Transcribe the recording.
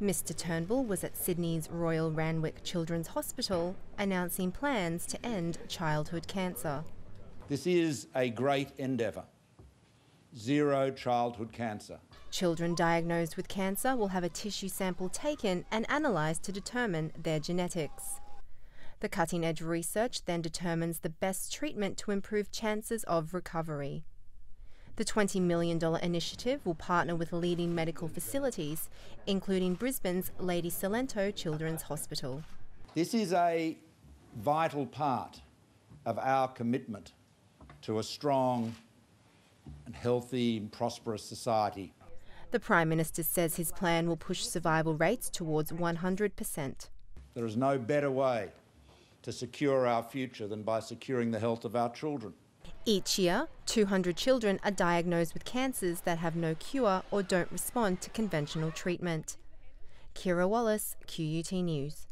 Mr Turnbull was at Sydney's Royal Randwick Children's Hospital announcing plans to end childhood cancer. This is a great endeavour. Zero childhood cancer. Children diagnosed with cancer will have a tissue sample taken and analysed to determine their genetics. The cutting edge research then determines the best treatment to improve chances of recovery. The $20 million initiative will partner with leading medical facilities, including Brisbane's Lady Cilento Children's Hospital. This is a vital part of our commitment to a strong and healthy and prosperous society. The Prime Minister says his plan will push survival rates towards 100%. There is no better way to secure our future than by securing the health of our children. Each year, 200 children are diagnosed with cancers that have no cure or don't respond to conventional treatment. Keira Wallace, QUT News.